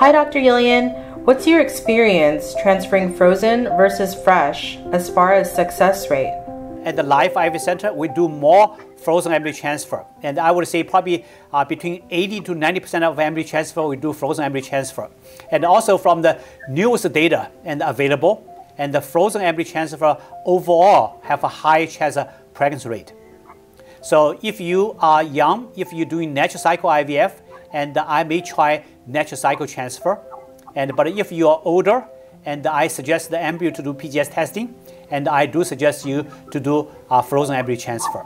Hi, Dr. Yelian. What's your experience transferring frozen versus fresh as far as success rate? At the Life IVF Center, we do more frozen embryo transfer. And I would say probably uh, between 80 to 90% of embryo transfer, we do frozen embryo transfer. And also from the newest data and available, and the frozen embryo transfer overall have a high chance of pregnancy rate. So if you are young, if you're doing natural cycle IVF, and I may try natural cycle transfer. And but if you are older, and I suggest the embryo to do PGS testing, and I do suggest you to do a frozen embryo transfer.